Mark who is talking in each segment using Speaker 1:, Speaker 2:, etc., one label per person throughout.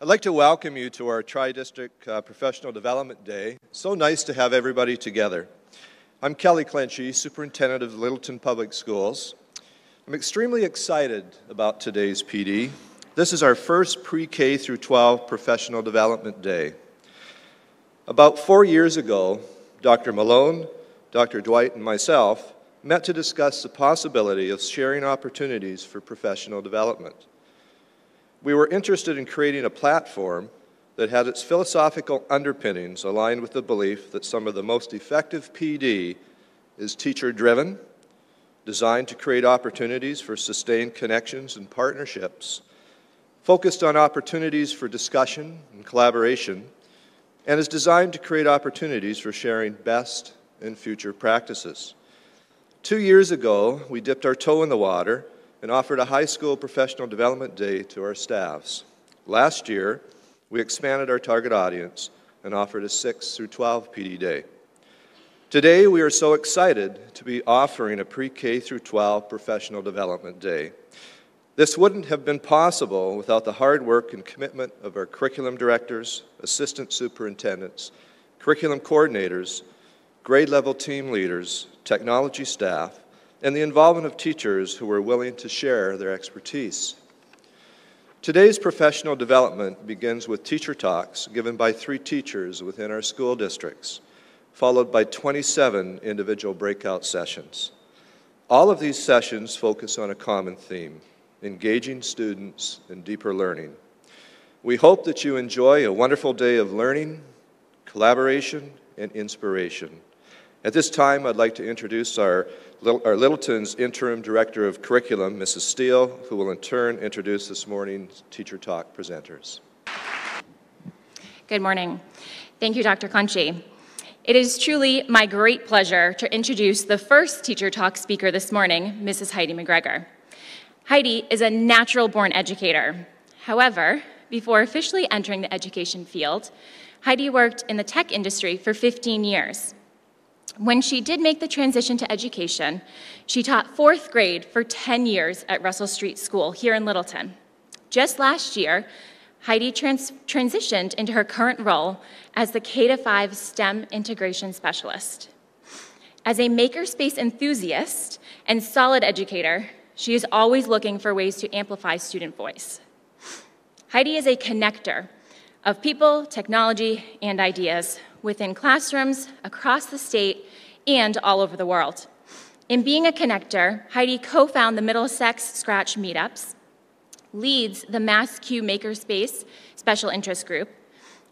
Speaker 1: I'd like to welcome you to our Tri-District uh, Professional Development Day. So nice to have everybody together. I'm Kelly Clenchy, Superintendent of Littleton Public Schools. I'm extremely excited about today's PD. This is our first pre-K through 12 Professional Development Day. About four years ago, Dr. Malone, Dr. Dwight, and myself met to discuss the possibility of sharing opportunities for professional development. We were interested in creating a platform that had its philosophical underpinnings aligned with the belief that some of the most effective PD is teacher driven, designed to create opportunities for sustained connections and partnerships, focused on opportunities for discussion and collaboration, and is designed to create opportunities for sharing best and future practices. Two years ago, we dipped our toe in the water and offered a high school professional development day to our staffs. Last year, we expanded our target audience and offered a 6 through 12 PD day. Today, we are so excited to be offering a pre-K through 12 professional development day. This wouldn't have been possible without the hard work and commitment of our curriculum directors, assistant superintendents, curriculum coordinators, grade level team leaders, technology staff, and the involvement of teachers who were willing to share their expertise. Today's professional development begins with teacher talks given by three teachers within our school districts, followed by 27 individual breakout sessions. All of these sessions focus on a common theme, engaging students in deeper learning. We hope that you enjoy a wonderful day of learning, collaboration, and inspiration. At this time, I'd like to introduce our, our Littleton's Interim Director of Curriculum, Mrs. Steele, who will in turn introduce this morning's Teacher Talk presenters.
Speaker 2: Good morning. Thank you, Dr. Clenchy. It is truly my great pleasure to introduce the first Teacher Talk speaker this morning, Mrs. Heidi MacGregor. Heidi is a natural born educator. However, before officially entering the education field, Heidi worked in the tech industry for 15 years. When she did make the transition to education, she taught fourth grade for 10 years at Russell Street School here in Littleton. Just last year, Heidi trans transitioned into her current role as the K 5 STEM integration specialist. As a makerspace enthusiast and solid educator, she is always looking for ways to amplify student voice. Heidi is a connector of people, technology, and ideas within classrooms across the state and all over the world. In being a connector, Heidi co-found the Middlesex Scratch Meetups, leads the MassCUE Makerspace Special Interest Group,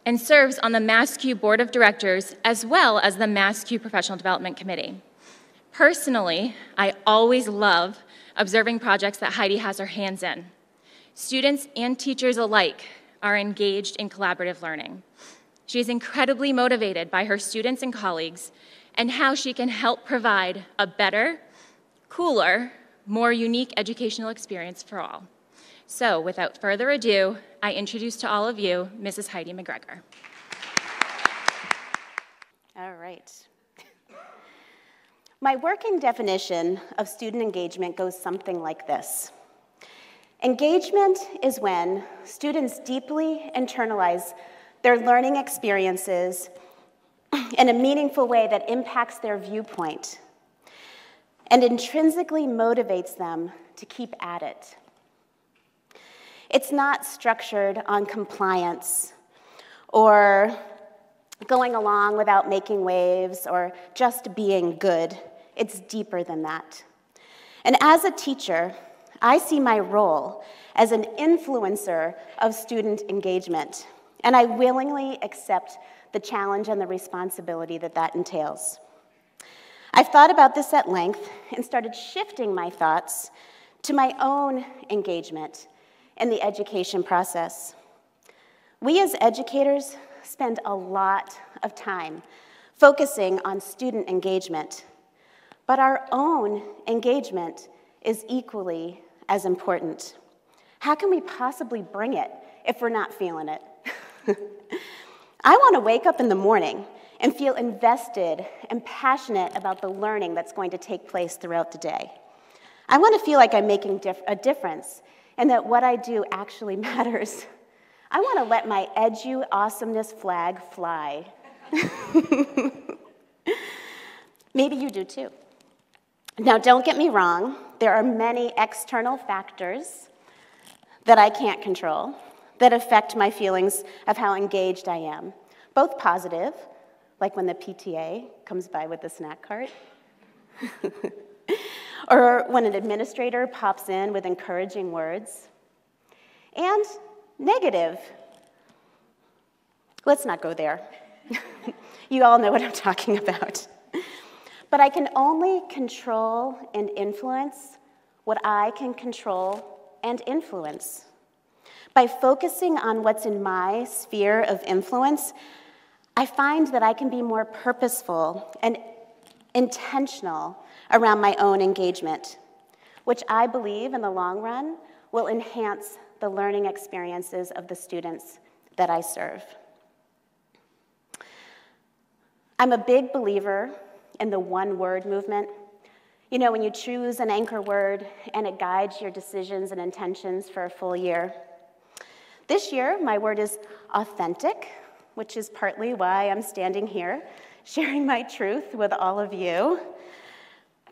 Speaker 2: and serves on the MassCUE Board of Directors as well as the MassCUE Professional Development Committee. Personally, I always love observing projects that Heidi has her hands in. Students and teachers alike are engaged in collaborative learning. She is incredibly motivated by her students and colleagues and how she can help provide a better, cooler, more unique educational experience for all. So without further ado, I introduce to all of you Mrs. Heidi MacGregor.
Speaker 3: All right. My working definition of student engagement goes something like this. Engagement is when students deeply internalize their learning experiences in a meaningful way that impacts their viewpoint and intrinsically motivates them to keep at it. It's not structured on compliance or going along without making waves or just being good. It's deeper than that. And as a teacher, I see my role as an influencer of student engagement and I willingly accept the challenge and the responsibility that that entails. I've thought about this at length and started shifting my thoughts to my own engagement in the education process. We as educators spend a lot of time focusing on student engagement, but our own engagement is equally as important. How can we possibly bring it if we're not feeling it? I want to wake up in the morning and feel invested and passionate about the learning that's going to take place throughout the day. I want to feel like I'm making dif a difference and that what I do actually matters. I want to let my edu awesomeness flag fly. Maybe you do too. Now, don't get me wrong, there are many external factors that I can't control that affect my feelings of how engaged I am, both positive, like when the PTA comes by with the snack cart, or when an administrator pops in with encouraging words, and negative. Let's not go there. you all know what I'm talking about. But I can only control and influence what I can control and influence. By focusing on what's in my sphere of influence, I find that I can be more purposeful and intentional around my own engagement, which I believe in the long run will enhance the learning experiences of the students that I serve. I'm a big believer in the one word movement. You know, when you choose an anchor word and it guides your decisions and intentions for a full year. This year, my word is authentic, which is partly why I'm standing here sharing my truth with all of you.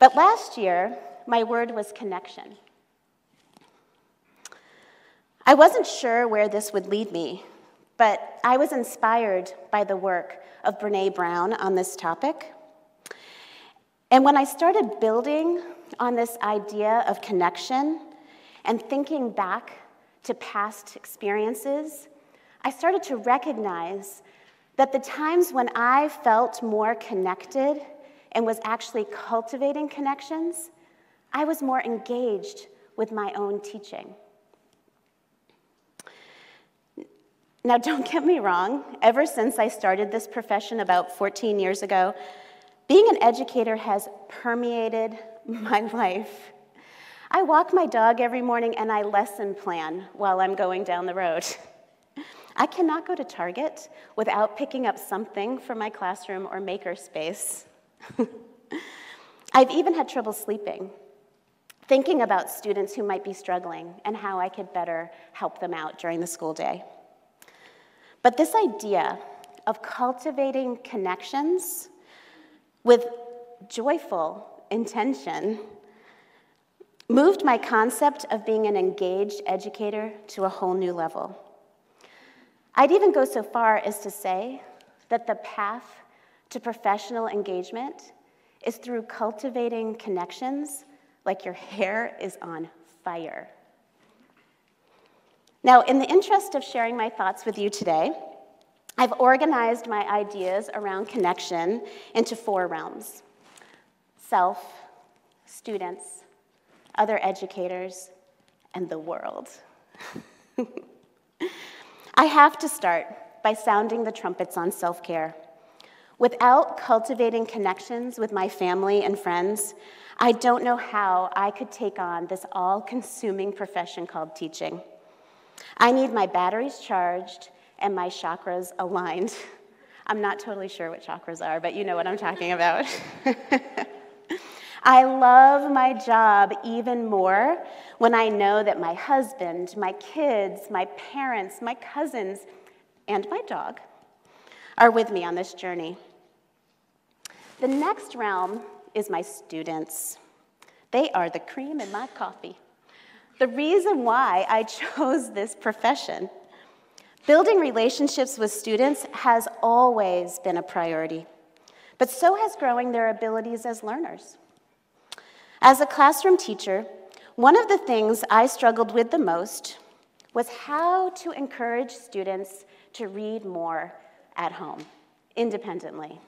Speaker 3: But last year, my word was connection. I wasn't sure where this would lead me, but I was inspired by the work of Brene Brown on this topic. And when I started building on this idea of connection and thinking back to past experiences, I started to recognize that the times when I felt more connected and was actually cultivating connections, I was more engaged with my own teaching. Now, don't get me wrong, ever since I started this profession about 14 years ago, being an educator has permeated my life. I walk my dog every morning and I lesson plan while I'm going down the road. I cannot go to Target without picking up something for my classroom or makerspace. I've even had trouble sleeping, thinking about students who might be struggling and how I could better help them out during the school day. But this idea of cultivating connections with joyful intention moved my concept of being an engaged educator to a whole new level. I'd even go so far as to say that the path to professional engagement is through cultivating connections like your hair is on fire. Now, in the interest of sharing my thoughts with you today, I've organized my ideas around connection into four realms self, students, other educators, and the world. I have to start by sounding the trumpets on self care. Without cultivating connections with my family and friends, I don't know how I could take on this all consuming profession called teaching. I need my batteries charged and my chakras aligned. I'm not totally sure what chakras are, but you know what I'm talking about. I love my job even more when I know that my husband, my kids, my parents, my cousins, and my dog are with me on this journey. The next realm is my students. They are the cream in my coffee. The reason why I chose this profession. Building relationships with students has always been a priority, but so has growing their abilities as learners. As a classroom teacher, one of the things I struggled with the most was how to encourage students to read more at home, independently.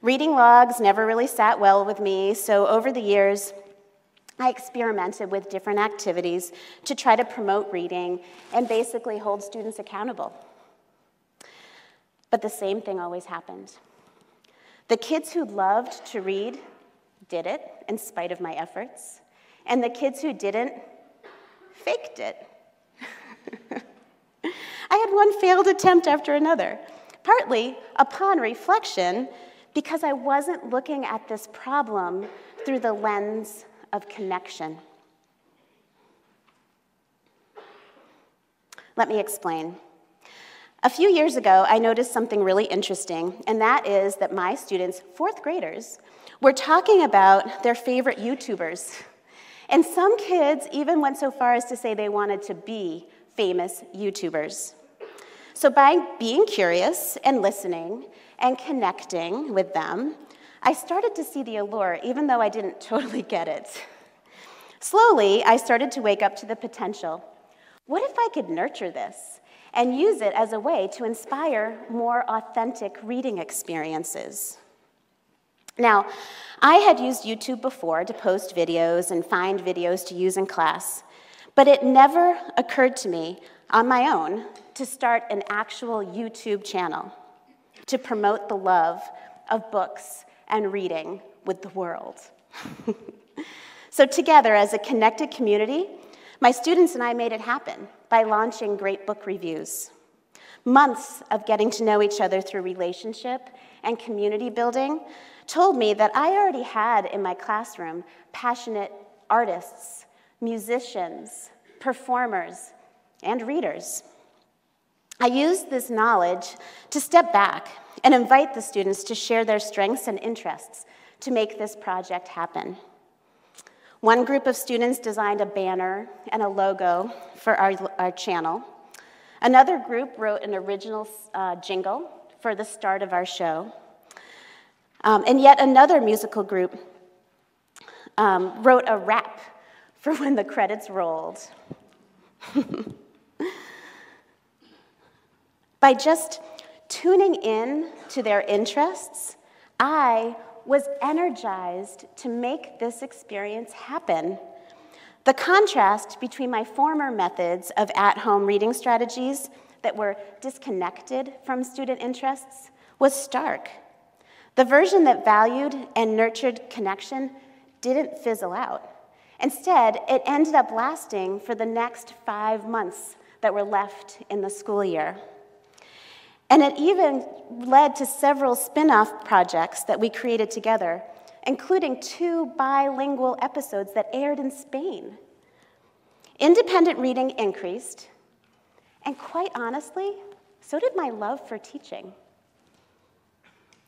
Speaker 3: Reading logs never really sat well with me, so over the years, I experimented with different activities to try to promote reading and basically hold students accountable. But the same thing always happened. The kids who loved to read did it in spite of my efforts, and the kids who didn't faked it. I had one failed attempt after another, partly upon reflection because I wasn't looking at this problem through the lens of connection. Let me explain. A few years ago, I noticed something really interesting, and that is that my students, fourth graders, were talking about their favorite YouTubers. And some kids even went so far as to say they wanted to be famous YouTubers. So, by being curious and listening and connecting with them, I started to see the allure, even though I didn't totally get it. Slowly, I started to wake up to the potential. What if I could nurture this and use it as a way to inspire more authentic reading experiences? Now, I had used YouTube before to post videos and find videos to use in class, but it never occurred to me on my own to start an actual YouTube channel to promote the love of books and reading with the world. so, together as a connected community, my students and I made it happen by launching great book reviews. Months of getting to know each other through relationship and community building told me that I already had in my classroom passionate artists, musicians, performers, and readers. I used this knowledge to step back and invite the students to share their strengths and interests to make this project happen. One group of students designed a banner and a logo for our, our channel. Another group wrote an original uh, jingle for the start of our show. Um, and yet another musical group um, wrote a rap for when the credits rolled. By just tuning in to their interests, I was energized to make this experience happen. The contrast between my former methods of at home reading strategies that were disconnected from student interests was stark. The version that valued and nurtured connection didn't fizzle out. Instead, it ended up lasting for the next five months that were left in the school year. And it even led to several spin off projects that we created together, including two bilingual episodes that aired in Spain. Independent reading increased, and quite honestly, so did my love for teaching.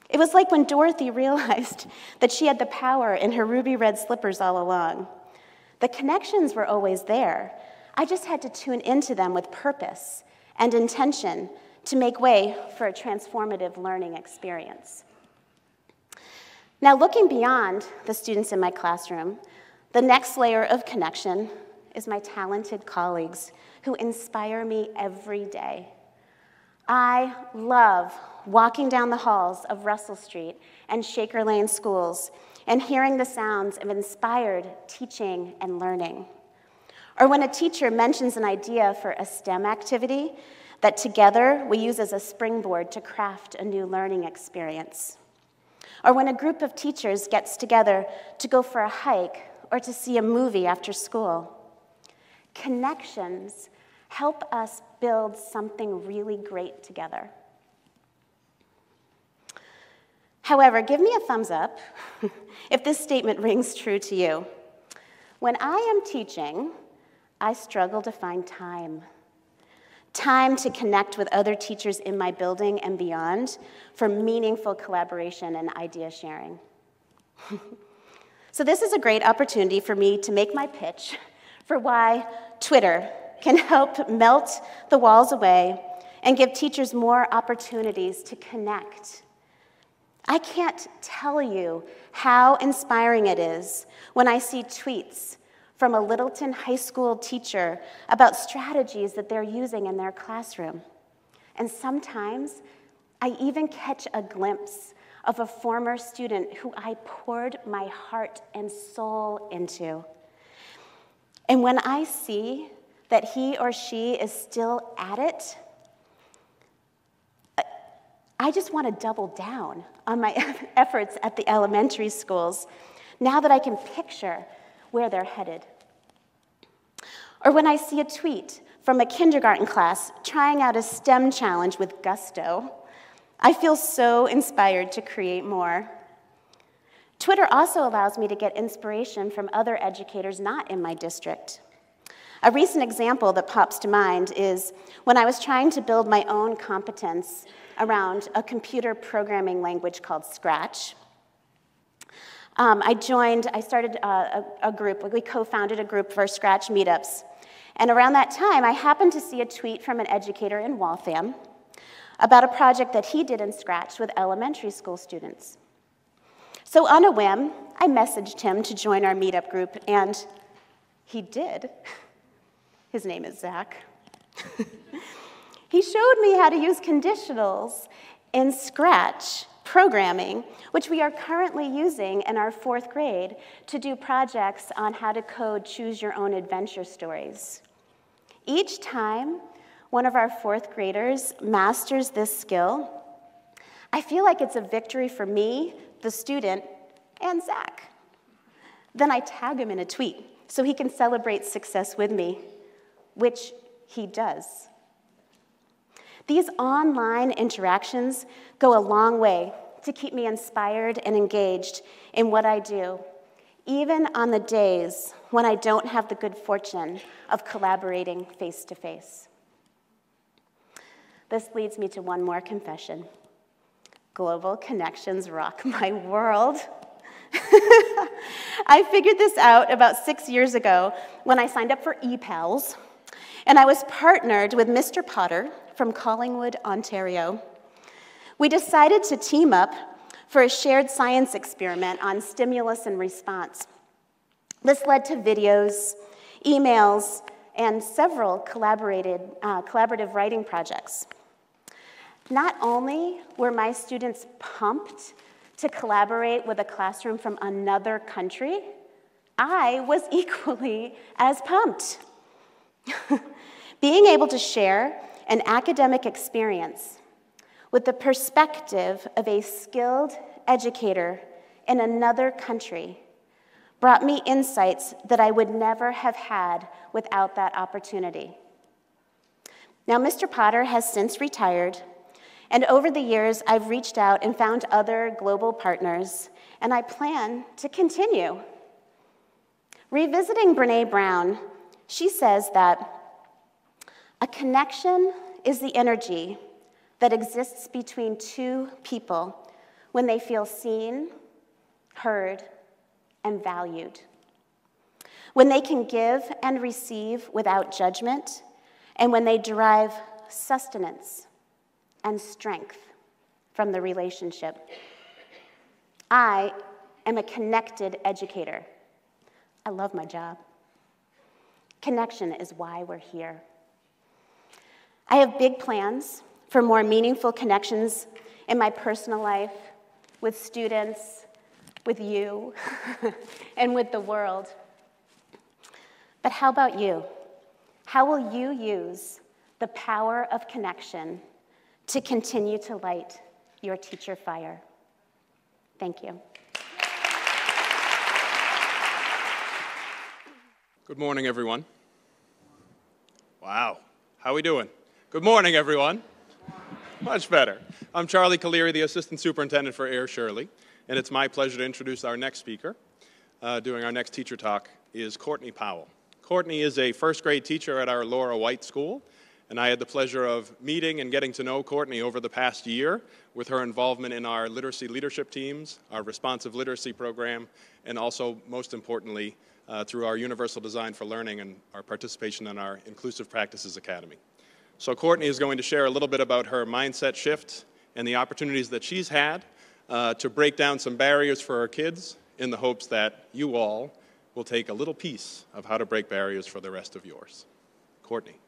Speaker 3: It was like when Dorothy realized that she had the power in her ruby red slippers all along. The connections were always there. I just had to tune into them with purpose and intention to make way for a transformative learning experience. Now, looking beyond the students in my classroom, the next layer of connection is my talented colleagues who inspire me every day. I love walking down the halls of Russell Street and Shaker Lane schools and hearing the sounds of inspired teaching and learning. Or when a teacher mentions an idea for a STEM activity that together we use as a springboard to craft a new learning experience. Or when a group of teachers gets together to go for a hike or to see a movie after school. Connections help us build something really great together. However, give me a thumbs up if this statement rings true to you. When I am teaching, I struggle to find time time to connect with other teachers in my building and beyond for meaningful collaboration and idea sharing. so, this is a great opportunity for me to make my pitch for why Twitter can help melt the walls away and give teachers more opportunities to connect. I can't tell you how inspiring it is when I see tweets from a Littleton High School teacher about strategies that they're using in their classroom. And sometimes I even catch a glimpse of a former student who I poured my heart and soul into. And when I see that he or she is still at it, I just want to double down on my efforts at the elementary schools now that I can picture where they're headed. Or when I see a tweet from a kindergarten class trying out a STEM challenge with gusto, I feel so inspired to create more. Twitter also allows me to get inspiration from other educators not in my district. A recent example that pops to mind is when I was trying to build my own competence around a computer programming language called Scratch. Um, I joined, I started uh, a, a group, we co founded a group for Scratch meetups. And around that time, I happened to see a tweet from an educator in Waltham about a project that he did in Scratch with elementary school students. So, on a whim, I messaged him to join our meetup group, and he did. His name is Zach. he showed me how to use conditionals in Scratch programming, which we are currently using in our fourth grade to do projects on how to code choose your own adventure stories. Each time one of our fourth graders masters this skill, I feel like it's a victory for me, the student, and Zach. Then I tag him in a tweet so he can celebrate success with me, which he does. These online interactions go a long way to keep me inspired and engaged in what I do, even on the days when I don't have the good fortune of collaborating face to face. This leads me to one more confession. Global connections rock my world. I figured this out about six years ago when I signed up for ePals, and I was partnered with Mr. Potter from Collingwood, Ontario. We decided to team up for a shared science experiment on stimulus and response. This led to videos, emails, and several collaborated, uh, collaborative writing projects. Not only were my students pumped to collaborate with a classroom from another country, I was equally as pumped. Being able to share an academic experience with the perspective of a skilled educator in another country brought me insights that I would never have had without that opportunity. Now, Mr. Potter has since retired, and over the years, I've reached out and found other global partners, and I plan to continue. Revisiting Brene Brown, she says that a connection is the energy that exists between two people when they feel seen, heard, and valued. When they can give and receive without judgment, and when they derive sustenance and strength from the relationship. I am a connected educator. I love my job. Connection is why we're here. I have big plans for more meaningful connections in my personal life, with students, with you, and with the world. But how about you? How will you use the power of connection to continue to light your teacher fire? Thank you.
Speaker 4: Good morning, everyone. Wow, how are we doing? Good morning, everyone. Much better. I'm Charlie Caliri, the Assistant Superintendent for Ayer Shirley, and it's my pleasure to introduce our next speaker. Uh, doing our next teacher talk is Courtney Powell. Courtney is a first grade teacher at our Lura White School, and I had the pleasure of meeting and getting to know Courtney over the past year with her involvement in our literacy leadership teams, our responsive literacy program, and also, most importantly, uh, through our Universal Design for Learning and our participation in our Inclusive Practices Academy. So Courtney is going to share a little bit about her mindset shift and the opportunities that she's had uh, to break down some barriers for her kids in the hopes that you all will take a little piece of how to break barriers for the rest of yours. Courtney.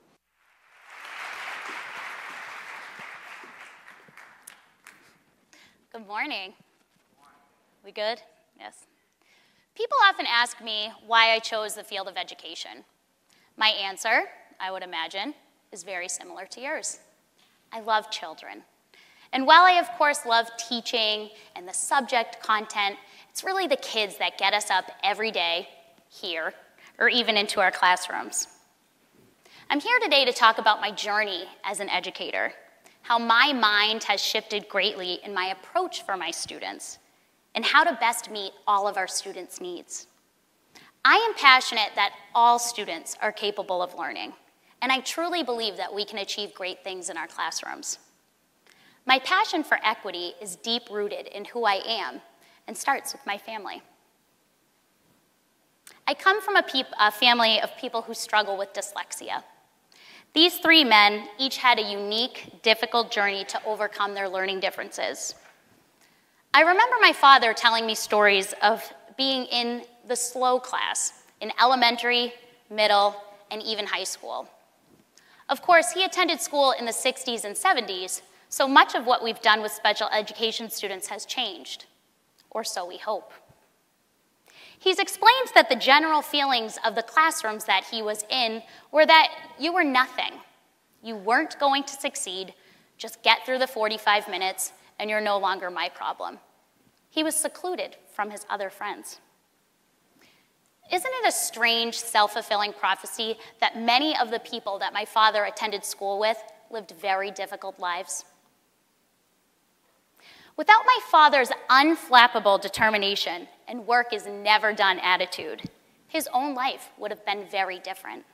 Speaker 5: Good morning. We good? Yes. People often ask me why I chose the field of education. My answer, I would imagine, is very similar to yours. I love children. And while I, of course, love teaching and the subject content, it's really the kids that get us up every day here or even into our classrooms. I'm here today to talk about my journey as an educator, how my mind has shifted greatly in my approach for my students, and how to best meet all of our students' needs. I am passionate that all students are capable of learning, and I truly believe that we can achieve great things in our classrooms. My passion for equity is deep rooted in who I am and starts with my family. I come from a, a, family of people who struggle with dyslexia. These three men each had a unique, difficult journey to overcome their learning differences. I remember my father telling me stories of being in the slow class in elementary, middle, and even high school. Of course, he attended school in the 60s and 70s, so much of what we've done with special education students has changed, or so we hope. He's explained that the general feelings of the classrooms that he was in were that you were nothing. You weren't going to succeed, just get through the 45 minutes, and you're no longer my problem. He was secluded from his other friends. Isn't it a strange, self fulfilling prophecy that many of the people that my father attended school with lived very difficult lives? Without my father's unflappable determination and work is never done attitude, his own life would have been very different.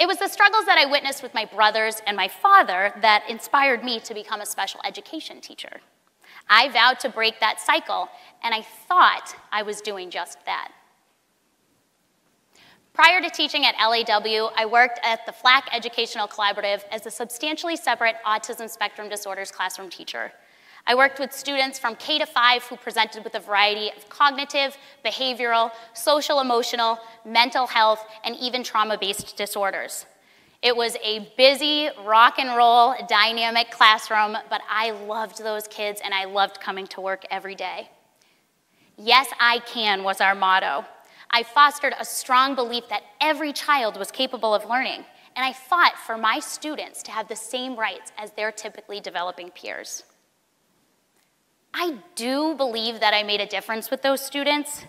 Speaker 5: It was the struggles that I witnessed with my brothers and my father that inspired me to become a special education teacher. I vowed to break that cycle, and I thought I was doing just that. Prior to teaching at LAW, I worked at the FLLAC Educational Collaborative as a substantially separate autism spectrum disorders classroom teacher. I worked with students from K to 5 who presented with a variety of cognitive, behavioral, social emotional, mental health, and even trauma based disorders. It was a busy, rock and roll, dynamic classroom, but I loved those kids and I loved coming to work every day. Yes, I can was our motto. I fostered a strong belief that every child was capable of learning, and I fought for my students to have the same rights as their typically developing peers. I do believe that I made a difference with those students,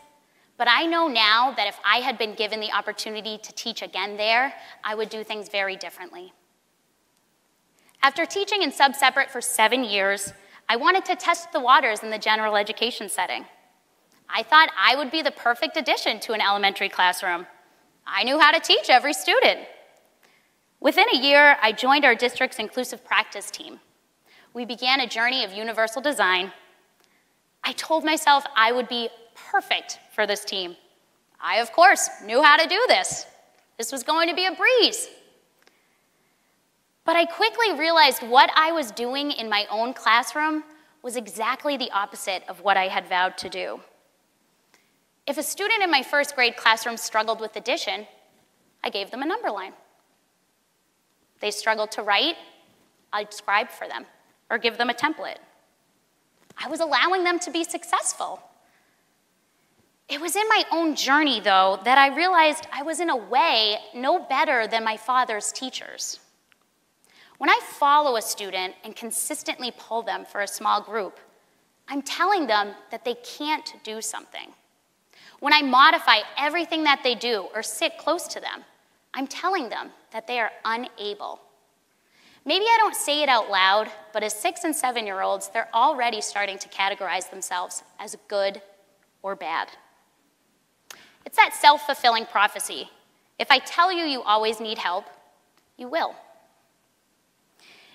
Speaker 5: but I know now that if I had been given the opportunity to teach again there, I would do things very differently. After teaching in sub-separate for seven years, I wanted to test the waters in the general education setting. I thought I would be the perfect addition to an elementary classroom. I knew how to teach every student. Within a year, I joined our district's inclusive practice team. We began a journey of universal design I told myself I would be perfect for this team. I, of course, knew how to do this. This was going to be a breeze. But I quickly realized what I was doing in my own classroom was exactly the opposite of what I had vowed to do. If a student in my first grade classroom struggled with addition, I gave them a number line. They struggled to write, I'd scribe for them or give them a template. I was allowing them to be successful. It was in my own journey, though, that I realized I was, in a way, no better than my father's teachers. When I follow a student and consistently pull them for a small group, I'm telling them that they can't do something. When I modify everything that they do or sit close to them, I'm telling them that they are unable. Maybe I don't say it out loud, but as six and seven year olds, they're already starting to categorize themselves as good or bad. It's that self fulfilling prophecy. If I tell you you always need help, you will.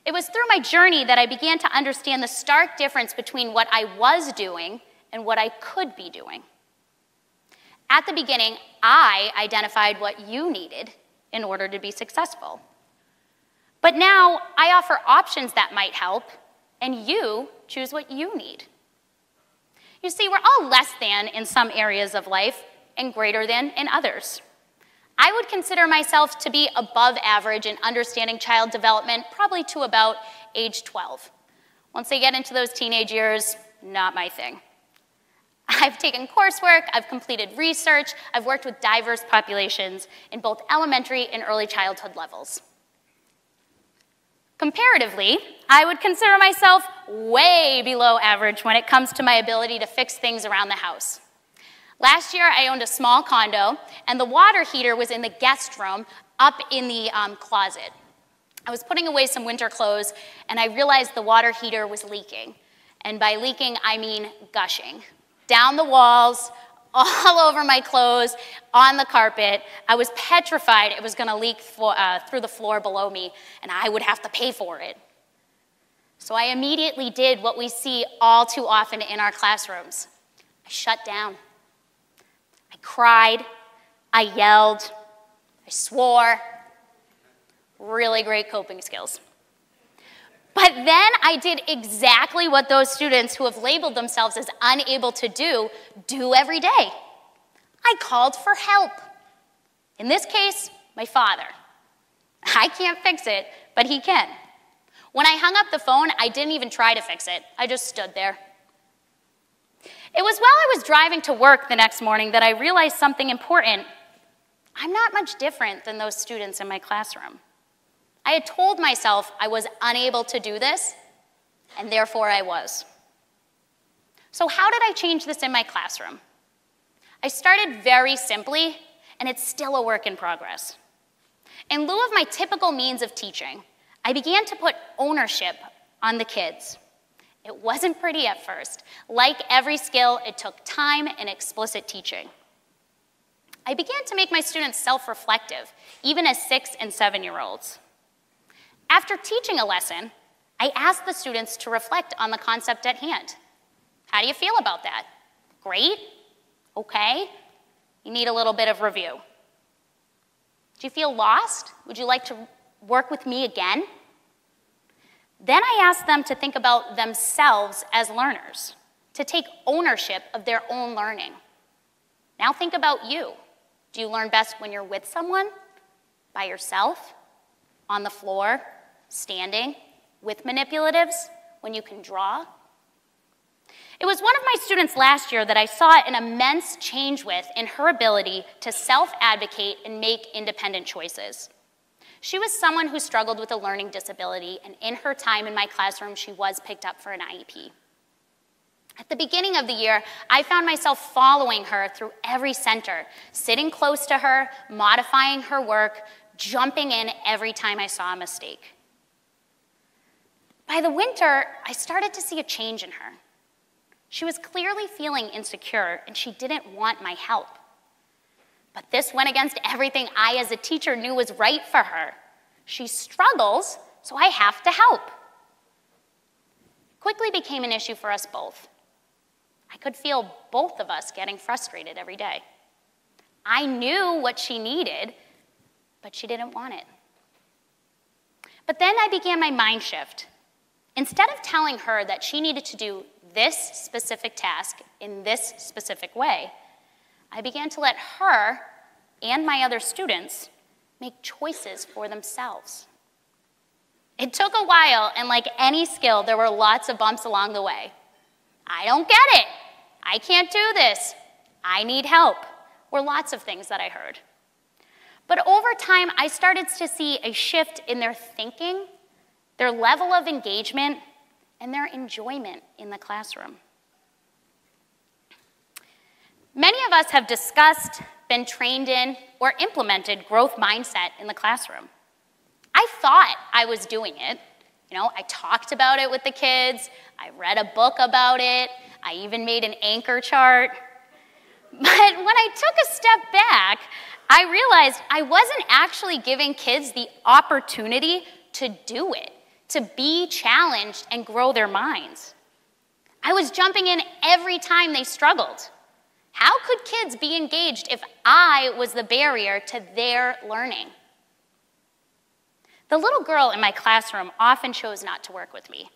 Speaker 5: It was through my journey that I began to understand the stark difference between what I was doing and what I could be doing. At the beginning, I identified what you needed in order to be successful. But now I offer options that might help, and you choose what you need. You see, we're all less than in some areas of life and greater than in others. I would consider myself to be above average in understanding child development, probably to about age 12. Once they get into those teenage years, not my thing. I've taken coursework, I've completed research, I've worked with diverse populations in both elementary and early childhood levels. Comparatively, I would consider myself way below average when it comes to my ability to fix things around the house. Last year, I owned a small condo, and the water heater was in the guest room up in the um, closet. I was putting away some winter clothes, and I realized the water heater was leaking. And by leaking, I mean gushing. Down the walls, all over my clothes, on the carpet. I was petrified it was going to leak uh, through the floor below me, and I would have to pay for it. So I immediately did what we see all too often in our classrooms I shut down. I cried. I yelled. I swore. Really great coping skills. But then I did exactly what those students who have labeled themselves as unable to do do every day. I called for help. In this case, my father. I can't fix it, but he can. When I hung up the phone, I didn't even try to fix it. I just stood there. It was while I was driving to work the next morning that I realized something important. I'm not much different than those students in my classroom. I had told myself I was unable to do this, and therefore I was. So, how did I change this in my classroom? I started very simply, and it's still a work in progress. In lieu of my typical means of teaching, I began to put ownership on the kids. It wasn't pretty at first. Like every skill, it took time and explicit teaching. I began to make my students self reflective, even as six and seven year olds. After teaching a lesson, I asked the students to reflect on the concept at hand. How do you feel about that? Great? Okay? You need a little bit of review. Do you feel lost? Would you like to work with me again? Then I asked them to think about themselves as learners, to take ownership of their own learning. Now think about you. Do you learn best when you're with someone? By yourself? On the floor? Standing with manipulatives when you can draw. It was one of my students last year that I saw an immense change with in her ability to self advocate and make independent choices. She was someone who struggled with a learning disability, and in her time in my classroom, she was picked up for an IEP. At the beginning of the year, I found myself following her through every center, sitting close to her, modifying her work, jumping in every time I saw a mistake. By the winter, I started to see a change in her. She was clearly feeling insecure and she didn't want my help. But this went against everything I, as a teacher, knew was right for her. She struggles, so I have to help. Quickly became an issue for us both. I could feel both of us getting frustrated every day. I knew what she needed, but she didn't want it. But then I began my mind shift. Instead of telling her that she needed to do this specific task in this specific way, I began to let her and my other students make choices for themselves. It took a while, and like any skill, there were lots of bumps along the way. I don't get it. I can't do this. I need help, were lots of things that I heard. But over time, I started to see a shift in their thinking their level of engagement, and their enjoyment in the classroom. Many of us have discussed, been trained in, or implemented growth mindset in the classroom. I thought I was doing it. You know, I talked about it with the kids, I read a book about it, I even made an anchor chart. But when I took a step back, I realized I wasn't actually giving kids the opportunity to do it to be challenged and grow their minds. I was jumping in every time they struggled. How could kids be engaged if I was the barrier to their learning? The little girl in my classroom often chose not to work with me.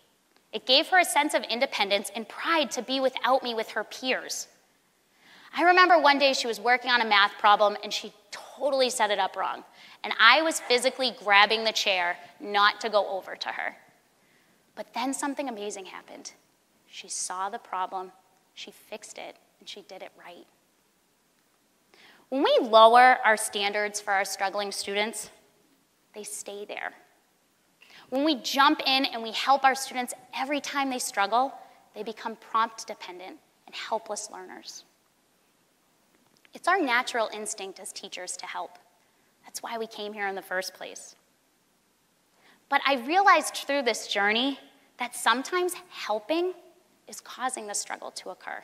Speaker 5: It gave her a sense of independence and pride to be without me with her peers. I remember one day she was working on a math problem and she totally set it up wrong and I was physically grabbing the chair not to go over to her. But then something amazing happened. She saw the problem, she fixed it, and she did it right. When we lower our standards for our struggling students, they stay there. When we jump in and we help our students every time they struggle, they become prompt dependent and helpless learners. It's our natural instinct as teachers to help. That's why we came here in the first place. But I realized through this journey that sometimes helping is causing the struggle to occur.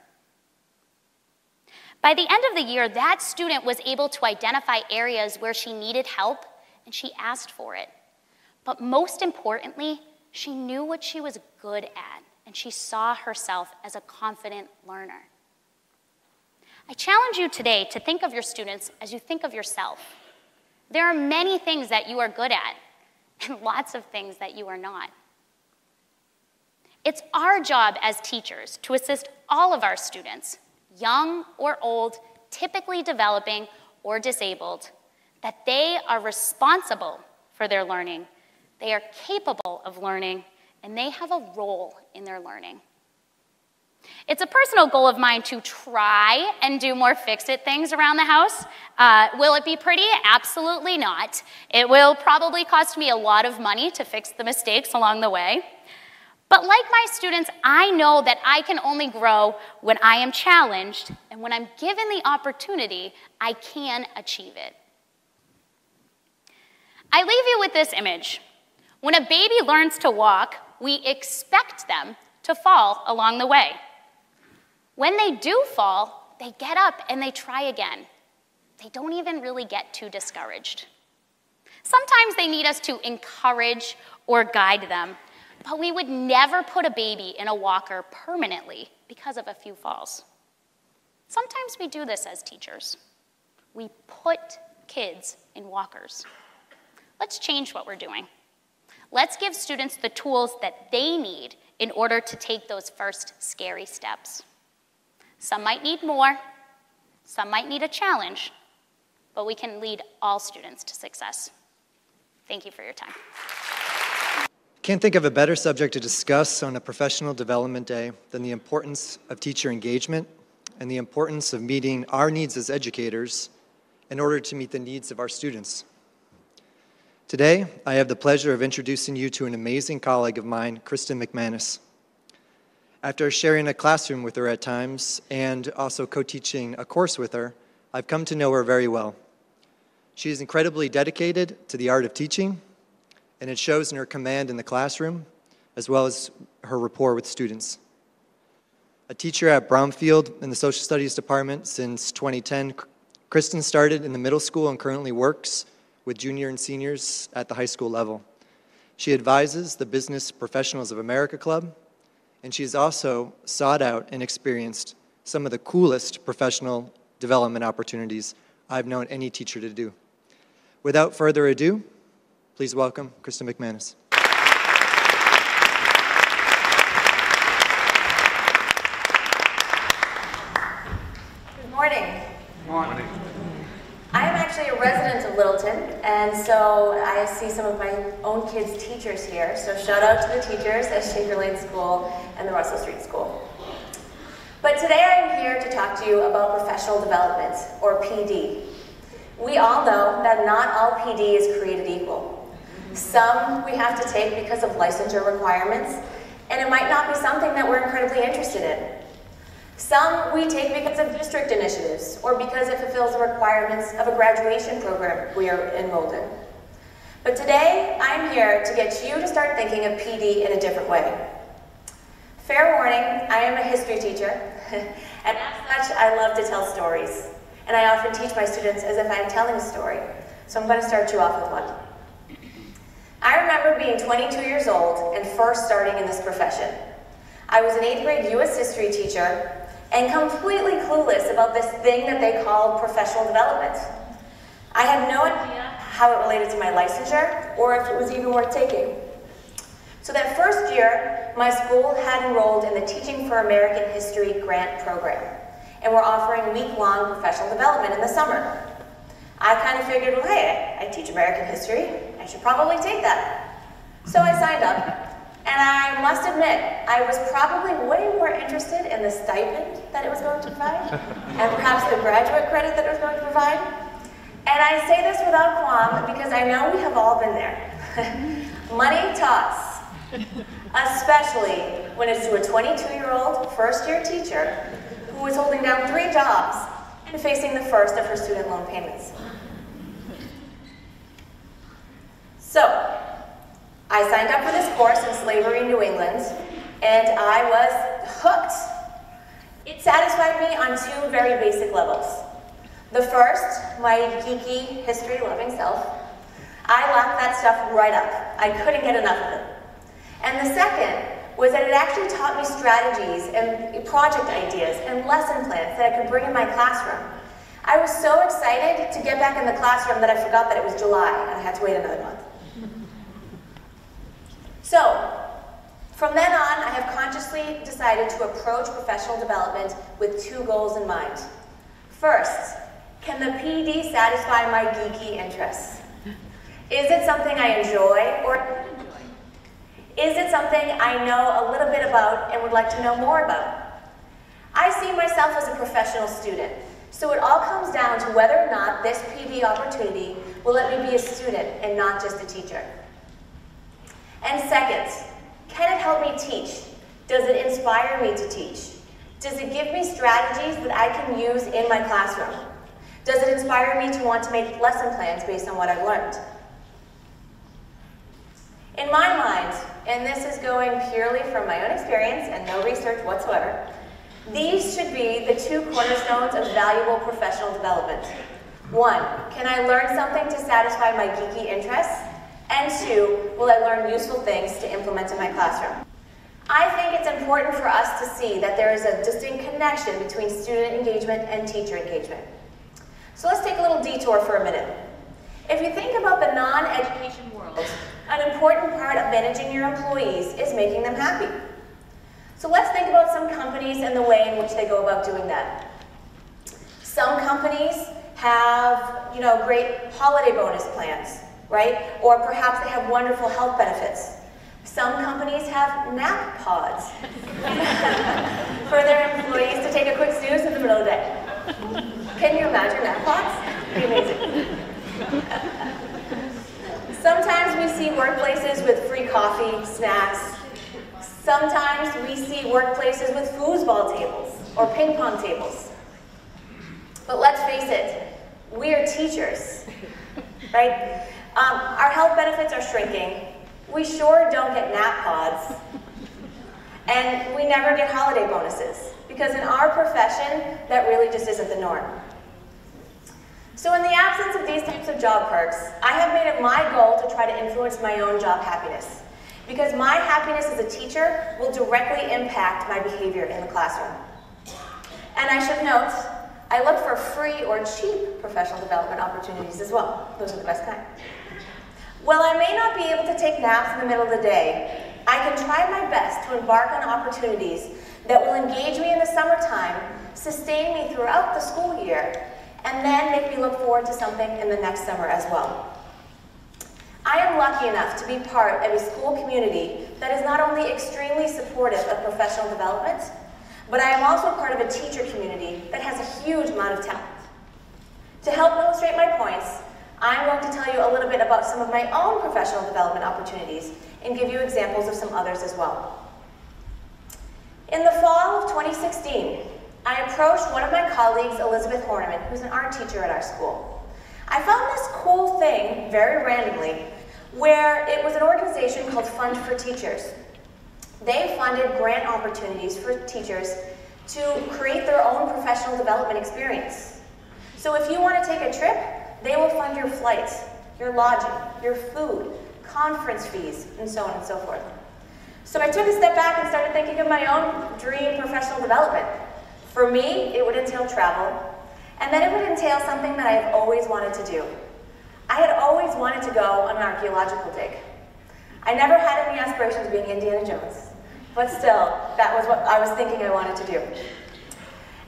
Speaker 5: By the end of the year, that student was able to identify areas where she needed help and she asked for it. But most importantly, she knew what she was good at and she saw herself as a confident learner. I challenge you today to think of your students as you think of yourself. There are many things that you are good at and lots of things that you are not. It's our job as teachers to assist all of our students, young or old, typically developing or disabled, that they are responsible for their learning, they are capable of learning, and they have a role in their learning. It's a personal goal of mine to try and do more fix it things around the house. Uh, will it be pretty? Absolutely not. It will probably cost me a lot of money to fix the mistakes along the way. But like my students, I know that I can only grow when I am challenged, and when I'm given the opportunity, I can achieve it. I leave you with this image. When a baby learns to walk, we expect them to fall along the way. When they do fall, they get up and they try again. They don't even really get too discouraged. Sometimes they need us to encourage or guide them, but we would never put a baby in a walker permanently because of a few falls. Sometimes we do this as teachers. We put kids in walkers. Let's change what we're doing. Let's give students the tools that they need in order to take those first scary steps. Some might need more, some might need a challenge, but we can lead all students to success. Thank you for your time.
Speaker 6: Can't think of a better subject to discuss on a professional development day than the importance of teacher engagement and the importance of meeting our needs as educators in order to meet the needs of our students. Today, I have the pleasure of introducing you to an amazing colleague of mine, Kristen McManus. After sharing a classroom with her at times and also co-teaching a course with her, I've come to know her very well. She is incredibly dedicated to the art of teaching, and it shows in her command in the classroom, as well as her rapport with students. A teacher at Bromfield in the Social Studies Department since 2010, Kristen started in the middle school and currently works with junior and seniors at the high school level. She advises the Business Professionals of America Club and she's also sought out and experienced some of the coolest professional development opportunities I've known any teacher to do. Without further ado, please welcome Kristen McManus.
Speaker 7: Good morning. Good morning. Actually a resident of Littleton, and so I see some of my own kids' teachers here. So shout out to the teachers at Shaker Lane School and the Russell Street School. But today I am here to talk to you about professional development, or PD. We all know that not all PD is created equal. Some we have to take because of licensure requirements, and it might not be something that we're incredibly interested in. Some we take because of district initiatives or because it fulfills the requirements of a graduation program we are enrolled in. But today, I'm here to get you to start thinking of PD in a different way. Fair warning, I am a history teacher, and as such, I love to tell stories. And I often teach my students as if I'm telling a story. So I'm going to start you off with one. I remember being 22 years old and first starting in this profession. I was an eighth grade U.S. history teacher and completely clueless about this thing that they called professional development. I had no idea how it related to my licensure or if it was even worth taking. So that first year, my school had enrolled in the Teaching for American History grant program, and we're offering week-long professional development in the summer. I kind of figured, well, hey, I teach American history. I should probably take that. So I signed up, and I must admit, I was probably way more interested in the stipend that it was going to provide, and perhaps the graduate credit that it was going to provide. And I say this without qualm because I know we have all been there. Money talks, especially when it's to a 22-year-old first-year teacher who is holding down three jobs and facing the first of her student loan payments. So, I signed up for this course in slavery in New England, and I was hooked. It satisfied me on two very basic levels. The first, my geeky, history-loving self, I locked that stuff right up. I couldn't get enough of it. And the second was that it actually taught me strategies and project ideas and lesson plans that I could bring in my classroom. I was so excited to get back in the classroom that I forgot that it was July and I had to wait another month. So, from then on, I have consciously decided to approach professional development with two goals in mind. First, can the PD satisfy my geeky interests? Is it something I enjoy or is it something I know a little bit about and would like to know more about? I see myself as a professional student, so it all comes down to whether or not this PD opportunity will let me be a student and not just a teacher. And second, can it help me teach? Does it inspire me to teach? Does it give me strategies that I can use in my classroom? Does it inspire me to want to make lesson plans based on what I've learned? In my mind, and this is going purely from my own experience and no research whatsoever, these should be the two cornerstones of valuable professional development. One, can I learn something to satisfy my geeky interests? And two, will I learn useful things to implement in my classroom? I think it's important for us to see that there is a distinct connection between student engagement and teacher engagement. So let's take a little detour for a minute. If you think about the non-education world, an important part of managing your employees is making them happy. So let's think about some companies and the way in which they go about doing that. Some companies have, you know, great holiday bonus plans, right? Or perhaps they have wonderful health benefits. Some companies have nap pods for their employees to take a quick snooze in the middle of the day. Can you imagine nap pods? Be amazing. Sometimes we see workplaces with free coffee, snacks, Sometimes we see workplaces with foosball tables or ping pong tables. But let's face it, we are teachers, right? Um, our health benefits are shrinking. We sure don't get nap pods. And we never get holiday bonuses because in our profession, that really just isn't the norm. So in the absence of these types of job perks, I have made it my goal to try to influence my own job happiness because my happiness as a teacher will directly impact my behavior in the classroom. And I should note, I look for free or cheap professional development opportunities as well. Those are the best kind. While I may not be able to take naps in the middle of the day, I can try my best to embark on opportunities that will engage me in the summertime, sustain me throughout the school year, and then make me look forward to something in the next summer as well. I am lucky enough to be part of a school community that is not only extremely supportive of professional development, but I am also part of a teacher community that has a huge amount of talent. To help illustrate my points, I'm going to tell you a little bit about some of my own professional development opportunities and give you examples of some others as well. In the fall of 2016, I approached one of my colleagues, Elizabeth Horniman, who's an art teacher at our school. I found this cool thing, very randomly, where it was an organization called Fund for Teachers. They funded grant opportunities for teachers to create their own professional development experience. So if you want to take a trip, they will fund your flights, your lodging, your food, conference fees, and so on and so forth. So I took a step back and started thinking of my own dream professional development. For me, it would entail travel, and then it would entail something that I have always wanted to do. I had always wanted to go on an archaeological dig. I never had any aspirations of being Indiana Jones, but still, that was what I was thinking I wanted to do.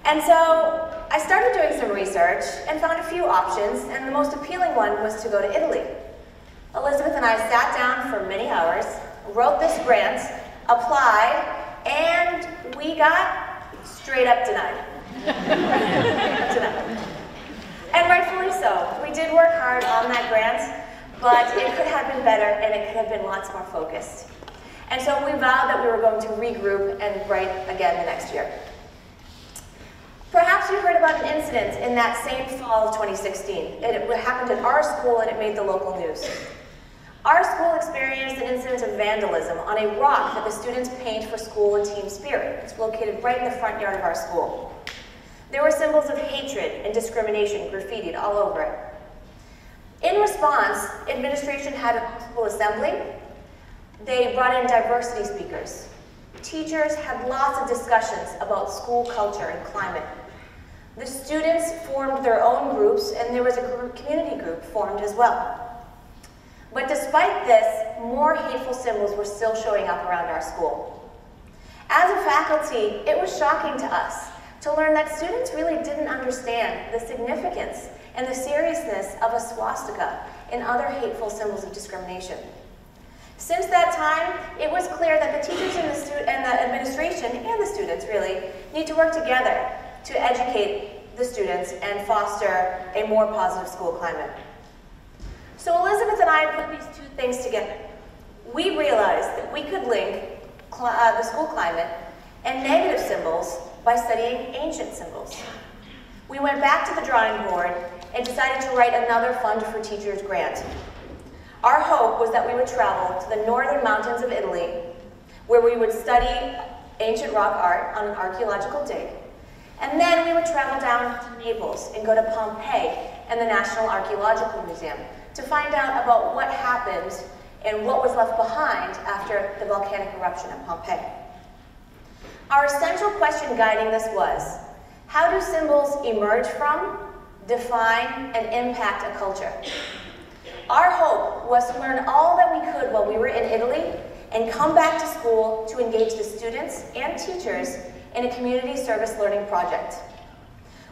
Speaker 7: And so I started doing some research and found a few options, and the most appealing one was to go to Italy. Elizabeth and I sat down for many hours, wrote this grant, applied, and we got straight up denied. and rightfully so. We did work hard on that grant, but it could have been better and it could have been lots more focused. And so we vowed that we were going to regroup and write again the next year. Perhaps you heard about an incident in that same fall of 2016. It happened at our school and it made the local news. Our school experienced an incident of vandalism on a rock that the students paint for school and team spirit. It's located right in the front yard of our school. There were symbols of hatred and discrimination graffitied all over it. In response, administration had a principal assembly. They brought in diversity speakers. Teachers had lots of discussions about school culture and climate. The students formed their own groups, and there was a community group formed as well. But despite this, more hateful symbols were still showing up around our school. As a faculty, it was shocking to us to learn that students really didn't understand the significance and the seriousness of a swastika and other hateful symbols of discrimination. Since that time, it was clear that the teachers and the, and the administration and the students really need to work together to educate the students and foster a more positive school climate. So Elizabeth and I put these two things together. We realized that we could link uh, the school climate and negative symbols by studying ancient symbols. We went back to the drawing board and decided to write another Fund for Teachers grant. Our hope was that we would travel to the northern mountains of Italy, where we would study ancient rock art on an archaeological dig, and then we would travel down to Naples and go to Pompeii and the National Archaeological Museum to find out about what happened and what was left behind after the volcanic eruption at Pompeii. Our essential question guiding this was, how do symbols emerge from, define, and impact a culture? Our hope was to learn all that we could while we were in Italy and come back to school to engage the students and teachers in a community service learning project.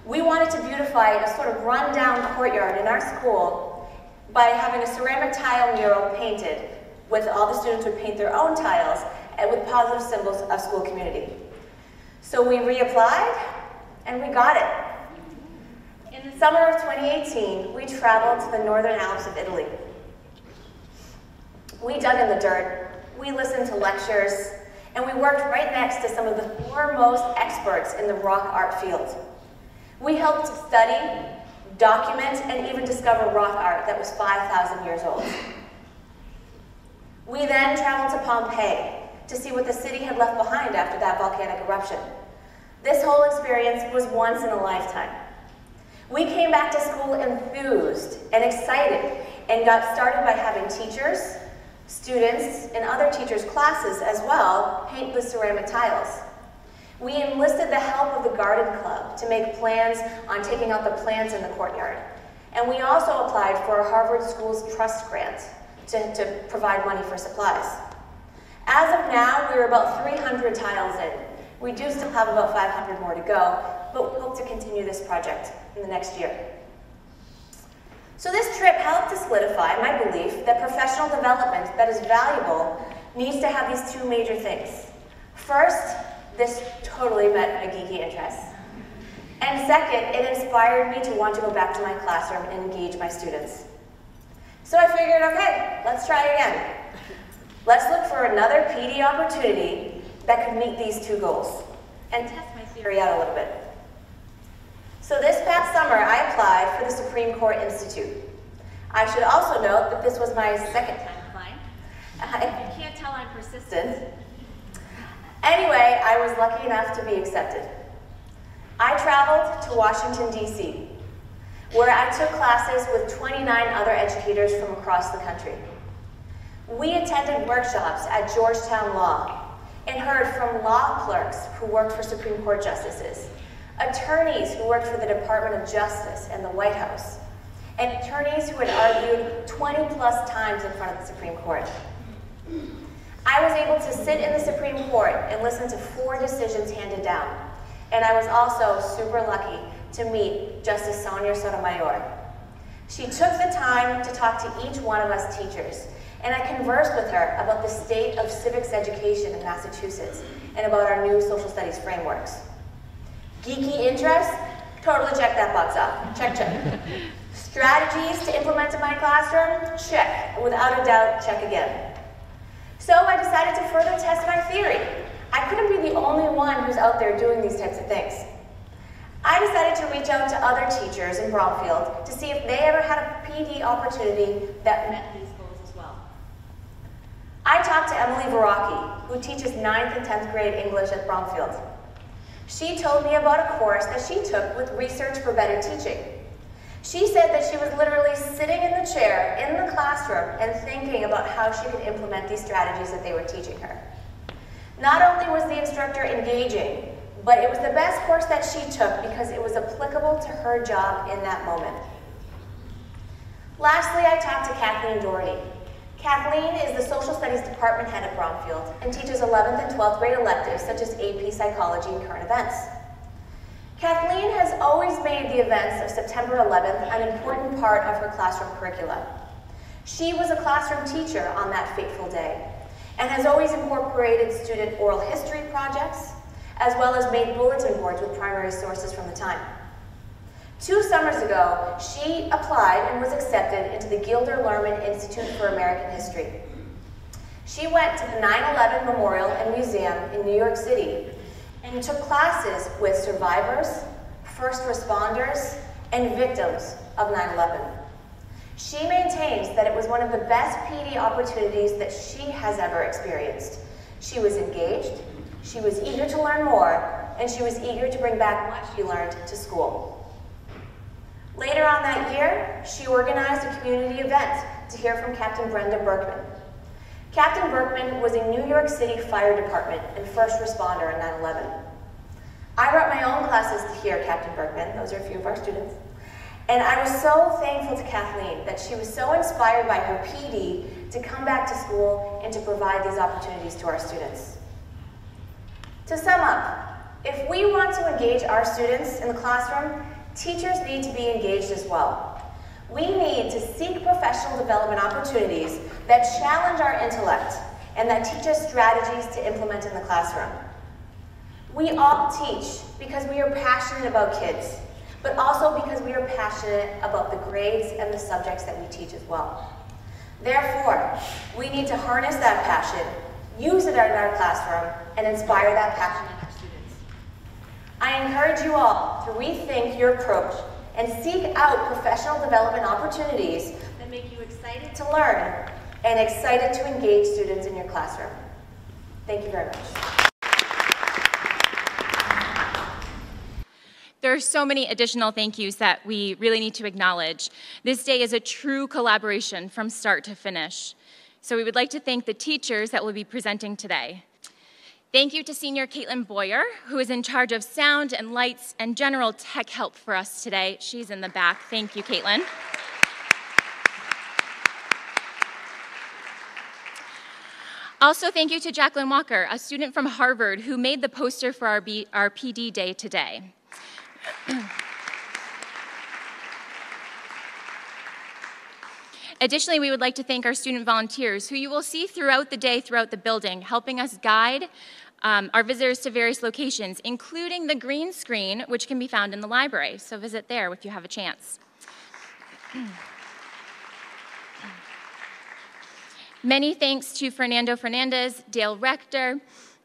Speaker 7: We wanted to beautify a sort of rundown courtyard in our school by having a ceramic tile mural painted with all the students would paint their own tiles and with positive symbols of school community. So we reapplied and we got it. In the summer of 2018, we traveled to the northern Alps of Italy. We dug in the dirt, we listened to lectures, and we worked right next to some of the foremost experts in the rock art field. We helped study document, and even discover rock art that was 5,000 years old. We then traveled to Pompeii to see what the city had left behind after that volcanic eruption. This whole experience was once in a lifetime. We came back to school enthused and excited and got started by having teachers, students, and other teachers' classes as well paint the ceramic tiles. We enlisted the help of the garden club to make plans on taking out the plants in the courtyard. And we also applied for a Harvard Schools Trust grant to, to provide money for supplies. As of now, we're about 300 tiles in. We do still have about 500 more to go, but we hope to continue this project in the next year. So this trip helped to solidify my belief that professional development that is valuable needs to have these two major things. First, this totally met my geeky interests. And second, it inspired me to want to go back to my classroom and engage my students. So I figured, okay, let's try again. Let's look for another PD opportunity that could meet these two goals and test my theory out a little bit. So this past summer, I applied for the Supreme Court Institute. I should also note that this was my second time applying. You can't tell, I'm persistent. Anyway, I was lucky enough to be accepted. I traveled to Washington, D.C., where I took classes with 29 other educators from across the country. We attended workshops at Georgetown Law and heard from law clerks who worked for Supreme Court justices, attorneys who worked for the Department of Justice and the White House, and attorneys who had argued 20 plus times in front of the Supreme Court. I was able to sit in the Supreme Court and listen to four decisions handed down. And I was also super lucky to meet Justice Sonia Sotomayor. She took the time to talk to each one of us teachers, and I conversed with her about the state of civics education in Massachusetts and about our new social studies frameworks. Geeky interests? Totally check that box off. Check, check. Strategies to implement in my classroom? Check. Without a doubt, check again. So I decided to further test my theory. I couldn't be the only one who's out there doing these types of things. I decided to reach out to other teachers in Bromfield to see if they ever had a PD opportunity that met these goals as well. I talked to Emily Veraki, who teaches 9th and 10th grade English at Bromfield. She told me about a course that she took with Research for Better Teaching. She said that she was literally sitting in the chair in the classroom and thinking about how she could implement these strategies that they were teaching her. Not only was the instructor engaging, but it was the best course that she took because it was applicable to her job in that moment. Lastly, I talked to Kathleen Doherty. Kathleen is the Social Studies Department head at Bromfield and teaches 11th and 12th grade electives such as AP Psychology and Current Events. Kathleen has always made the events of September 11th an important part of her classroom curricula. She was a classroom teacher on that fateful day and has always incorporated student oral history projects, as well as made bulletin boards with primary sources from the time. Two summers ago, she applied and was accepted into the Gilder Lehrman Institute for American History. She went to the 9-11 Memorial and Museum in New York City and took classes with survivors, first responders, and victims of 9-11. She maintains that it was one of the best PD opportunities that she has ever experienced. She was engaged, she was eager to learn more, and she was eager to bring back what she learned to school. Later on that year, she organized a community event to hear from Captain Brenda Berkman. Captain Berkman was a New York City Fire Department and first responder in 9-11. I brought my own classes to hear Captain Berkman, those are a few of our students, and I was so thankful to Kathleen that she was so inspired by her PD to come back to school and to provide these opportunities to our students. To sum up, if we want to engage our students in the classroom, teachers need to be engaged as well. We need to seek professional development opportunities that challenge our intellect and that teach us strategies to implement in the classroom. We all teach because we are passionate about kids, but also because we are passionate about the grades and the subjects that we teach as well. Therefore, we need to harness that passion, use it in our classroom, and inspire that passion. I encourage you all to rethink your approach and seek out professional development opportunities that make you excited to learn and excited to engage students in your classroom. Thank you very much.
Speaker 2: There are so many additional thank yous that we really need to acknowledge. This day is a true collaboration from start to finish. So we would like to thank the teachers that will be presenting today. Thank you to Senior Caitlin Boyer, who is in charge of sound and lights and general tech help for us today. She's in the back. Thank you, Caitlin. Also, thank you to Jacqueline Walker, a student from Harvard who made the poster for our, B, our PD day today. Additionally, we would like to thank our student volunteers, who you will see throughout the day throughout the building, helping us guide um, our visitors to various locations, including the green screen, which can be found in the library. So visit there if you have a chance. Many thanks to Fernando Fernandez, Dale Rector,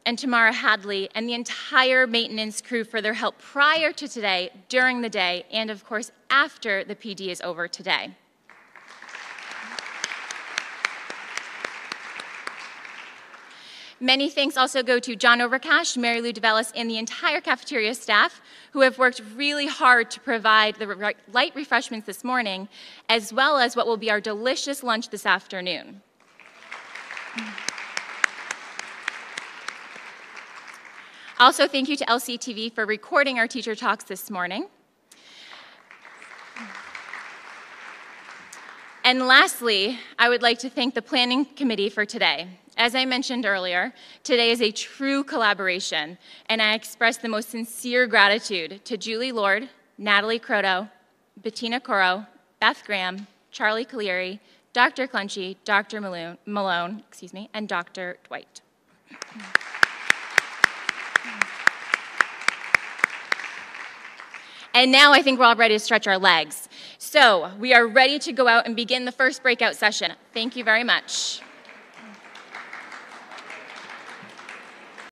Speaker 2: and Tamara Hadley and the entire maintenance crew for their help prior to today, during the day, and of course after the PD is over today. Many thanks also go to John Overcash, Mary Lou DeVellis, and the entire cafeteria staff who have worked really hard to provide the light refreshments this morning, as well as what will be our delicious lunch this afternoon. Also, thank you to LCTV for recording our teacher talks this morning. And lastly, I would like to thank the Planning Committee for today. As I mentioned earlier, today is a true collaboration, and I express the most sincere gratitude to Julie Lord, Natalie Croto, Bettina Coro, Beth Graham, Charlie Caliri, Dr. Clenchy, Dr. Malone, Malone excuse me, and Dr. Dwight. And now I think we're all ready to stretch our legs. So we are ready to go out and begin the first breakout session. Thank you very much.